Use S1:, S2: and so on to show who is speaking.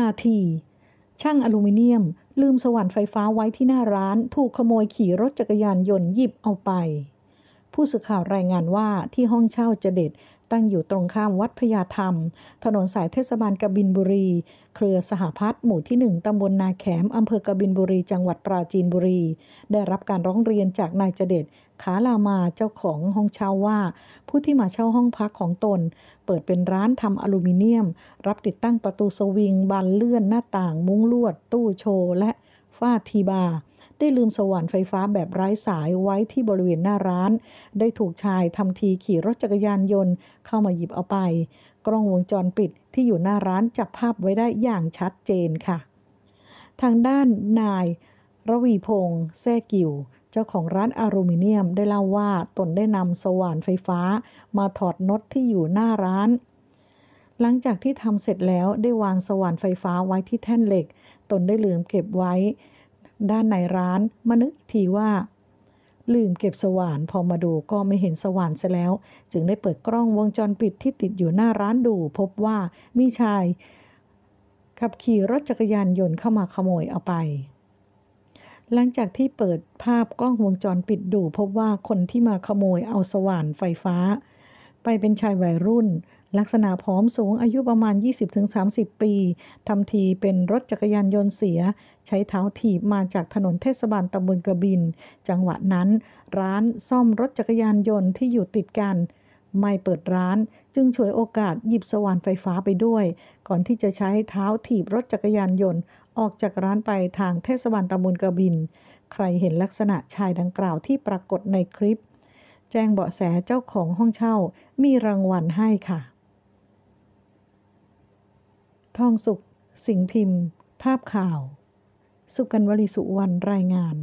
S1: นาที ช่างอลูมิเนียม ลืมสว่านไฟฟ้าไว้ที่หน้าร้าน ถูกขโมยขี่รถจักรยานยนต์หยิบเอาไป ผู้สื่อข่าวรายงานว่าที่ห้องเช่าเจเด็ด ตั้งอยู่ตรงข้ามวัดพญาธรรม ถนนสายเทศบาลกบินบุรี เครือสหพัฒน์หมู่ที่ 1 ตำบลนาแขม อำเภอกบินบุรี จังหวัดปราจีนบุรี ได้รับการร้องเรียนจากนายเจเด็ดขาลามาเจ้าของห้องเช่าว่า ผู้ที่มาเช่าห้องพักของตน เปิดเป็นร้านทำอลูมิเนียม รับติดตั้งประตูสวิงบานเลื่อนหน้าต่าง มุ้งลวด ตู้โชว์และฝ้าทีบาร์ ได้ลืมสว่านไฟฟ้าแบบไร้สายไว้ที่บริเวณหน้าร้าน ได้ถูกชายทำทีขี่รถจักรยานยนต์เข้ามาหยิบเอาไป กล้องวงจรปิดที่อยู่หน้าร้านจับภาพไว้ได้อย่างชัดเจนค่ะ ทางด้านนาย ระวีพงษ์แซ่กิวเจ้าของร้านอลูมิเนียมได้เล่าว่าตนได้นำสว่านไฟฟ้า มาถอดน็อตที่อยู่หน้าร้าน หลังจากที่ทำเสร็จแล้วได้วางสว่านไฟฟ้าไว้ที่แท่นเหล็ก ตนได้ลืมเก็บไว้ ด้านในร้านมานึกทีว่า ลืมเก็บสว่านพอมาดูก็ไม่เห็นสว่านซะแล้ว จึงได้เปิดกล้องวงจรปิดที่ติดอยู่หน้าร้านดู พบว่ามีชาย ขับขี่รถจักรยานยนต์เข้ามาขโมยเอาไปหลังจากที่เปิดภาพกล้องวงจรปิดดู พบว่าคนที่มาขโมยเอาสว่านไฟฟ้า ไปเป็นชายวัยรุ่น ลักษณะผอมสูงอายุประมาณ 20-30 ปีทำทีเป็นรถจักรยานยนต์เสีย ใช้เท้าถีบมาจากถนนเทศบาลตำบลกระบิน จังหวะนั้น ร้านซ่อมรถจักรยานยนต์ที่อยู่ติดกัน ไม่เปิดร้านจึงฉวยโอกาสหยิบสว่านไฟฟ้าไปด้วย ก่อนที่จะใช้เท้าถีบรถจักรยานยนต์ ออกจากร้านไปทางเทศบาลตำบลกระบิน ใครเห็นลักษณะชายดังกล่าวที่ปรากฏในคลิป แจ้งเบาะแสเจ้าของห้องเช่ามีรางวัลให้ค่ะ ทองสุข สิงพิมพ์ ภาพข่าว สุกันวลีสุวรรณรายงาน